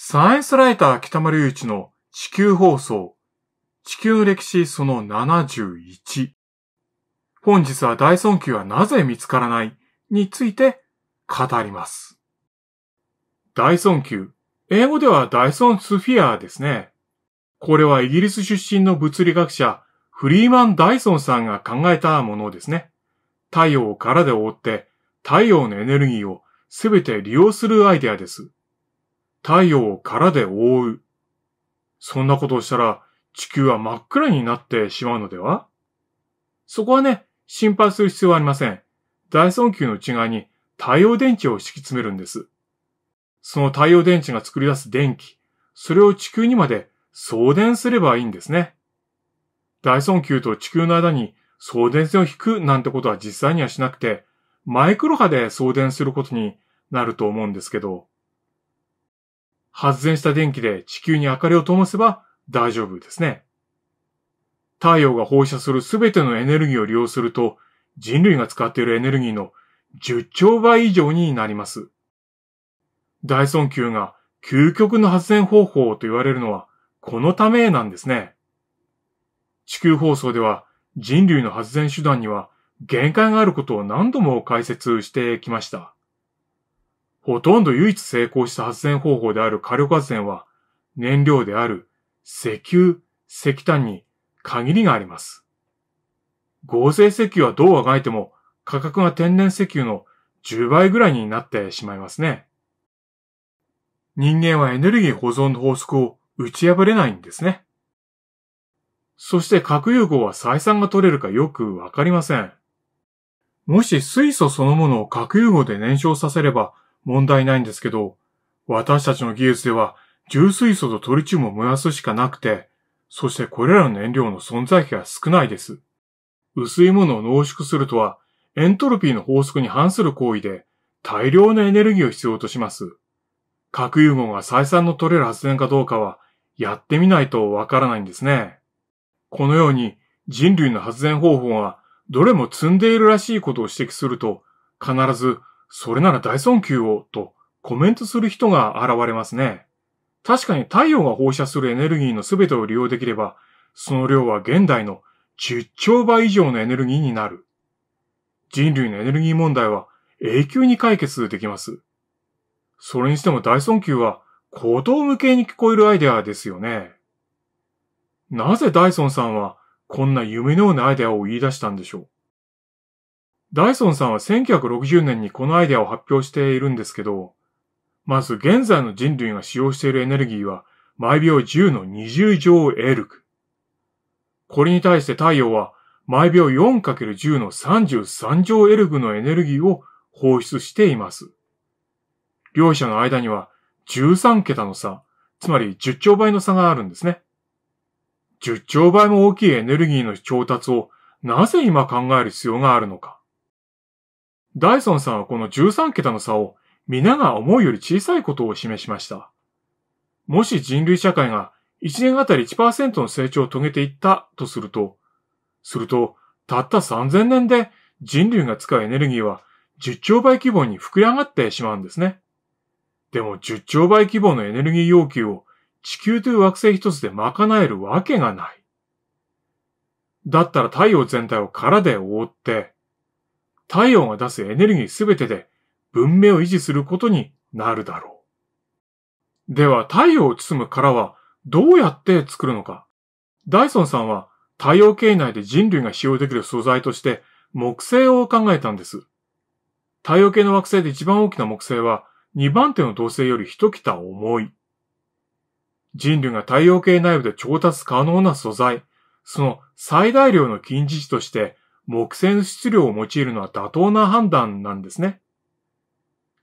サイエンスライター北丸祐一の地球放送地球歴史その71本日は大尊球はなぜ見つからないについて語ります。大尊球。英語ではダイソンスフィアですね。これはイギリス出身の物理学者フリーマン・ダイソンさんが考えたものですね。太陽を殻で覆って太陽のエネルギーをすべて利用するアイデアです。太陽を殻で覆う。そんなことをしたら地球は真っ暗になってしまうのでは？そこはね、心配する必要はありません。ダイソン球の内側に太陽電池を敷き詰めるんです。その太陽電池が作り出す電気、それを地球にまで送電すればいいんですね。ダイソン球と地球の間に送電線を引くなんてことは実際にはしなくて、マイクロ波で送電することになると思うんですけど、発電した電気で地球に明かりを灯せば大丈夫ですね。太陽が放射するすべてのエネルギーを利用すると、人類が使っているエネルギーの10兆倍以上になります。ダイソン級が究極の発電方法と言われるのはこのためなんですね。地球放送では人類の発電手段には限界があることを何度も解説してきました。ほとんど唯一成功した発電方法である火力発電は燃料である石油、石炭に限りがあります。合成石油はどうあがいても価格が天然石油の10倍ぐらいになってしまいますね。人間はエネルギー保存の法則を打ち破れないんですね。そして核融合は採算が取れるかよくわかりません。もし水素そのものを核融合で燃焼させれば問題ないんですけど、私たちの技術では重水素とトリチウムを燃やすしかなくて、そしてこれらの燃料の存在比が少ないです。薄いものを濃縮するとは、エントロピーの法則に反する行為で、大量のエネルギーを必要とします。核融合が採算の取れる発電かどうかは、やってみないとわからないんですね。このように、人類の発電方法は、どれも積んでいるらしいことを指摘すると、必ず、それなら大尊級を、とコメントする人が現れますね。確かに太陽が放射するエネルギーの全てを利用できれば、その量は現代の10兆倍以上のエネルギーになる。人類のエネルギー問題は永久に解決できます。それにしても大尊級は高等無形に聞こえるアイデアですよね。なぜダイソンさんはこんな夢のようなアイデアを言い出したんでしょう？ダイソンさんは1960年にこのアイデアを発表しているんですけど、まず現在の人類が使用しているエネルギーは毎秒10の20乗エルク。これに対して太陽は毎秒 4×10 の33乗エルグのエネルギーを放出しています。両者の間には13桁の差、つまり10兆倍の差があるんですね。10兆倍も大きいエネルギーの調達をなぜ今考える必要があるのか。ダイソンさんはこの13桁の差を皆が思うより小さいことを示しました。もし人類社会が1年あたり1%の成長を遂げていったとすると、すると、たった3000年で人類が使うエネルギーは10兆倍規模に膨れ上がってしまうんですね。でも10兆倍規模のエネルギー要求を地球という惑星一つで賄えるわけがない。だったら太陽全体を殻で覆って、太陽が出すエネルギーすべてで文明を維持することになるだろう。では太陽を包む殻はどうやって作るのか。ダイソンさんは太陽系内で人類が使用できる素材として木星を考えたんです。太陽系の惑星で一番大きな木星は2番手の土星より一桁重い。人類が太陽系内部で調達可能な素材、その最大量の近似値として木星の質量を用いるのは妥当な判断なんですね。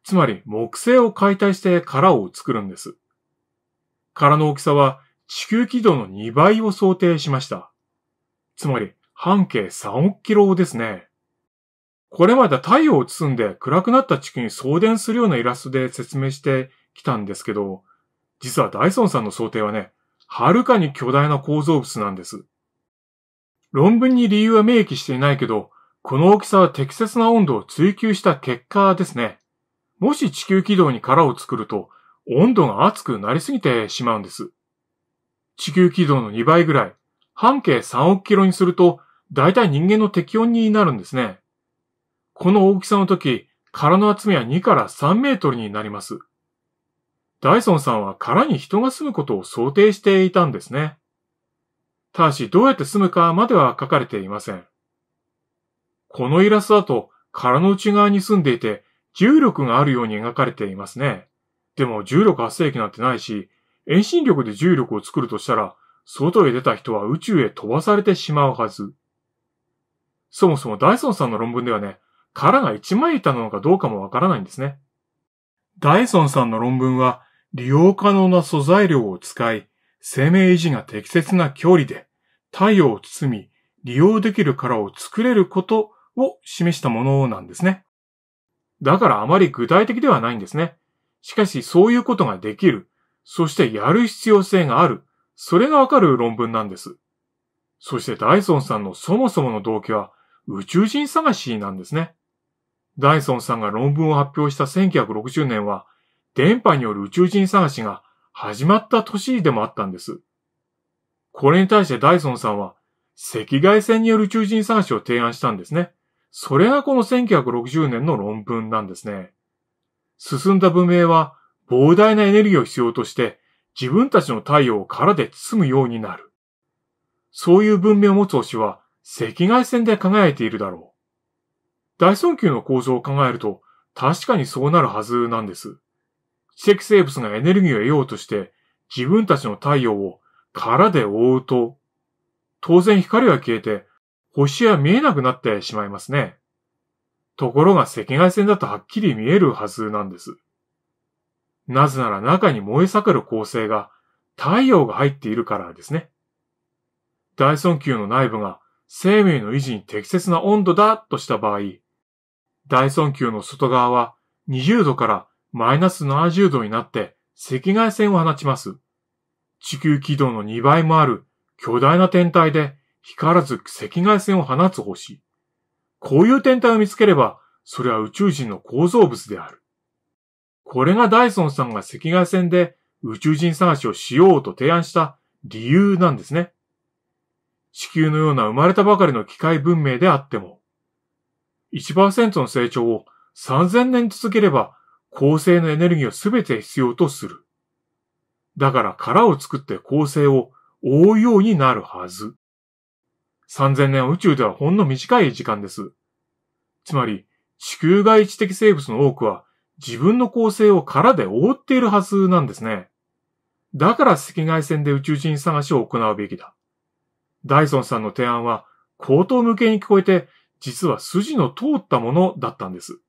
つまり木星を解体して殻を作るんです。殻の大きさは地球軌道の2倍を想定しました。つまり半径3億キロですね。これまで太陽を包んで暗くなった地球に送電するようなイラストで説明してきたんですけど、実はダイソンさんの想定はね、はるかに巨大な構造物なんです。論文に理由は明記していないけど、この大きさは適切な温度を追求した結果ですね。もし地球軌道に殻を作ると、温度が熱くなりすぎてしまうんです。地球軌道の2倍ぐらい、半径3億キロにすると、だいたい人間の適温になるんですね。この大きさの時、殻の厚みは2から3メートルになります。ダイソンさんは殻に人が住むことを想定していたんですね。ただし、どうやって住むかまでは書かれていません。このイラストだと殻の内側に住んでいて重力があるように描かれていますね。でも重力発生器なんてないし、遠心力で重力を作るとしたら、外へ出た人は宇宙へ飛ばされてしまうはず。そもそもダイソンさんの論文ではね、殻が一枚板なのかどうかもわからないんですね。ダイソンさんの論文は、利用可能な素材量を使い、生命維持が適切な距離で、太陽を包み、利用できる殻を作れることを示したものなんですね。だからあまり具体的ではないんですね。しかしそういうことができる。そしてやる必要性がある。それがわかる論文なんです。そしてダイソンさんのそもそもの動機は宇宙人探しなんですね。ダイソンさんが論文を発表した1960年は電波による宇宙人探しが始まった年でもあったんです。これに対してダイソンさんは赤外線による宇宙人探しを提案したんですね。それがこの1960年の論文なんですね。進んだ文明は膨大なエネルギーを必要として自分たちの太陽を殻で包むようになる。そういう文明を持つ星は赤外線で輝いているだろう。大尊級の構造を考えると確かにそうなるはずなんです。知的生物がエネルギーを得ようとして自分たちの太陽を殻で覆うと、当然光は消えて星は見えなくなってしまいますね。ところが赤外線だとはっきり見えるはずなんです。なぜなら中に燃え盛る構成が太陽が入っているからですね。大尊級の内部が生命の維持に適切な温度だとした場合、大尊級の外側は20度からマイナス70度になって赤外線を放ちます。地球軌道の2倍もある巨大な天体で光らず赤外線を放つ星。こういう天体を見つければ、それは宇宙人の構造物である。これがダイソンさんが赤外線で宇宙人探しをしようと提案した理由なんですね。地球のような生まれたばかりの機械文明であっても、1%の成長を3000年続ければ、恒星のエネルギーをすべて必要とする。だから殻を作って恒星を覆うようになるはず。3000年は宇宙ではほんの短い時間です。つまり、地球外知的生物の多くは自分の構成を殻で覆っているはずなんですね。だから赤外線で宇宙人探しを行うべきだ。ダイソンさんの提案は、口頭向けに聞こえて、実は筋の通ったものだったんです。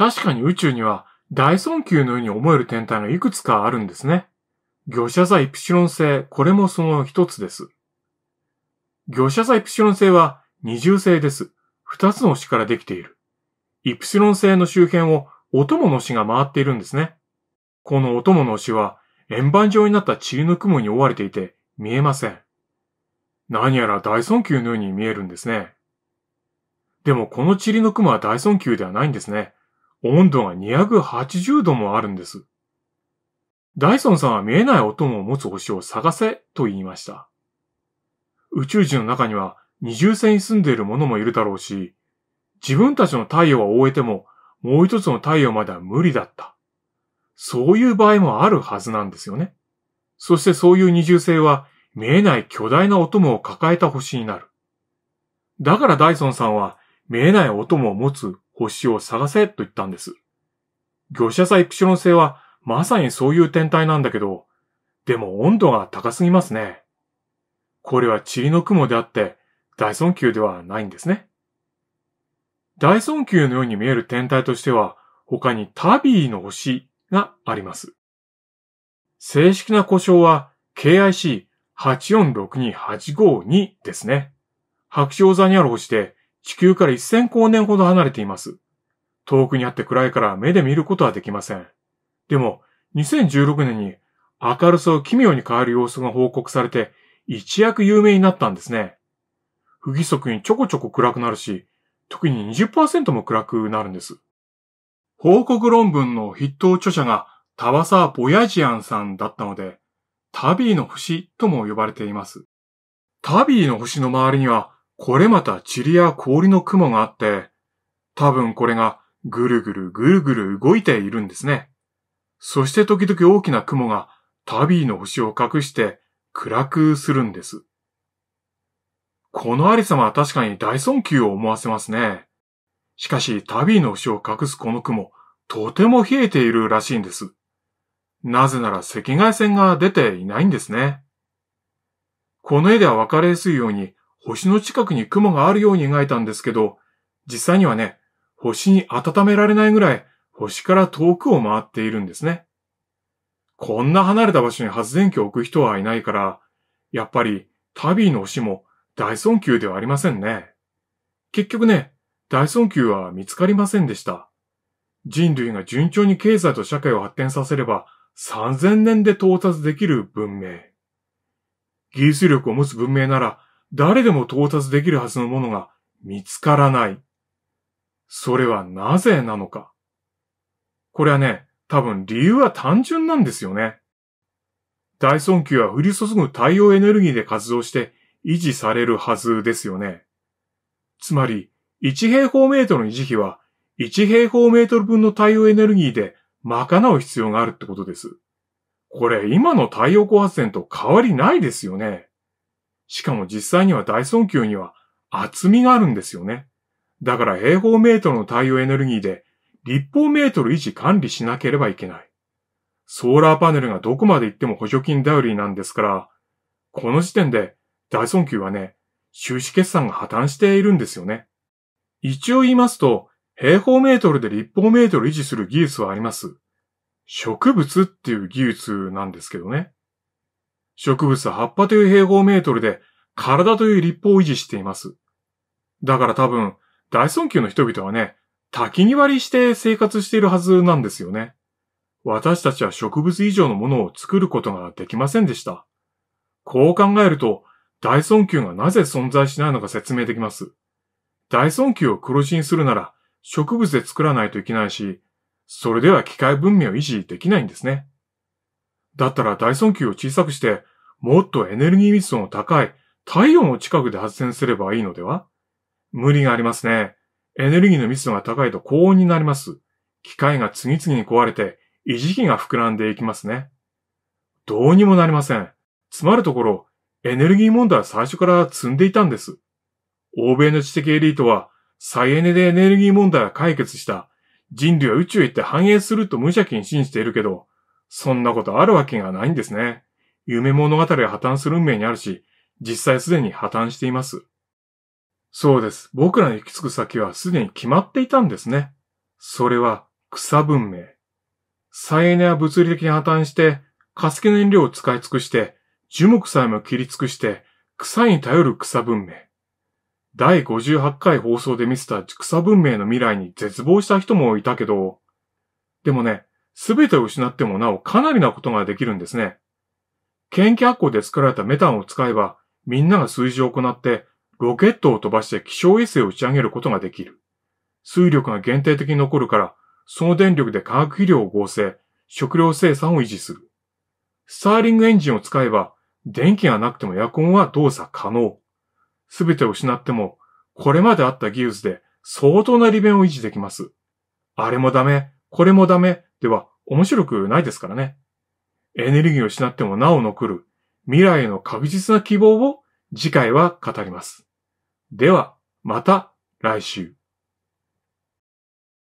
確かに宇宙には、ダイソン級のように思える天体がいくつかあるんですね。魚車座イプシロン星、これもその一つです。魚車座イプシロン星は二重星です。二つの星からできている。イプシロン星の周辺をお供の星が回っているんですね。このお供の星は円盤状になった塵の雲に覆われていて見えません。何やら大尊級のように見えるんですね。でもこの塵の雲は大尊級ではないんですね。温度が280度もあるんです。ダイソンさんは見えないお供を持つ星を探せと言いました。宇宙人の中には二重星に住んでいる者もいるだろうし、自分たちの太陽は終えても、もう一つの太陽までは無理だった。そういう場合もあるはずなんですよね。そしてそういう二重星は見えない巨大なお供を抱えた星になる。だからダイソンさんは見えないお供を持つ星を探せと言ったんです。魚車座イプシロン星はまさにそういう天体なんだけど、でも温度が高すぎますね。これは塵の雲であって、大尊級ではないんですね。大尊級のように見える天体としては、他にタビーの星があります。正式な故障は KIC846285 2ですね。白鳥座にある星で地球から1000光年ほど離れています。遠くにあって暗いから目で見ることはできません。でも、2016年に明るさを奇妙に変わる様子が報告されて、一躍有名になったんですね。不規則にちょこちょこ暗くなるし、特に20%も暗くなるんです。報告論文の筆頭著者がタワサー・ボヤジアンさんだったので、タビーの星とも呼ばれています。タビーの星の周りには、これまた塵や氷の雲があって、多分これがぐるぐるぐるぐる動いているんですね。そして時々大きな雲がタビーの星を隠して暗くするんです。このありさまは確かに大尊級を思わせますね。しかしタビーの星を隠すこの雲、とても冷えているらしいんです。なぜなら赤外線が出ていないんですね。この絵では分かりやすいように星の近くに雲があるように描いたんですけど、実際にはね、星に温められないぐらい星から遠くを回っているんですね。こんな離れた場所に発電機を置く人はいないから、やっぱりタビーの星も大尊級ではありませんね。結局ね、大尊級は見つかりませんでした。人類が順調に経済と社会を発展させれば3000年で到達できる文明。技術力を持つ文明なら誰でも到達できるはずのものが見つからない。それはなぜなのか。これはね、多分理由は単純なんですよね。大尊級は降り注ぐ太陽エネルギーで活動して維持されるはずですよね。つまり、1平方メートルの維持費は1平方メートル分の太陽エネルギーで賄う必要があるってことです。これ今の太陽光発電と変わりないですよね。しかも実際には大尊級には厚みがあるんですよね。だから平方メートルの太陽エネルギーで立方メートル維持管理しなければいけない。ソーラーパネルがどこまで行っても補助金頼りなんですから、この時点で大尊級はね、収支決算が破綻しているんですよね。一応言いますと、平方メートルで立方メートル維持する技術はあります。植物っていう技術なんですけどね。植物は葉っぱという平方メートルで体という立方を維持しています。だから多分、大尊級の人々はね、焚きに割りして生活しているはずなんですよね。私たちは植物以上のものを作ることができませんでした。こう考えると、大尊級がなぜ存在しないのか説明できます。大尊級を黒字にするなら、植物で作らないといけないし、それでは機械文明を維持できないんですね。だったら大尊級を小さくして、もっとエネルギー密度の高い太陽の近くで発電すればいいのでは？無理がありますね。エネルギーの密度が高いと高温になります。機械が次々に壊れて、維持費が膨らんでいきますね。どうにもなりません。つまるところ、エネルギー問題は最初から積んでいたんです。欧米の知的エリートは再エネでエネルギー問題は解決した。人類は宇宙へ行って繁栄すると無邪気に信じているけど、そんなことあるわけがないんですね。夢物語が破綻する運命にあるし、実際すでに破綻しています。そうです。僕らの行き着く先はすでに決まっていたんですね。それは草文明。再エネは物理的に破綻して、化石燃料を使い尽くして、樹木さえも切り尽くして、草に頼る草文明。第58回放送で見せた草文明の未来に絶望した人もいたけど、でもね、すべてを失ってもなおかなりなことができるんですね。研究発酵で作られたメタンを使えば、みんなが数字を行って、ロケットを飛ばして気象衛星を打ち上げることができる。水力が限定的に残るから、その電力で化学肥料を合成、食料生産を維持する。スターリングエンジンを使えば、電気がなくてもエアコンは動作可能。すべてを失っても、これまであった技術で相当な利便を維持できます。あれもダメ、これもダメでは面白くないですからね。エネルギーを失ってもなお残る未来への確実な希望を次回は語ります。では、また来週。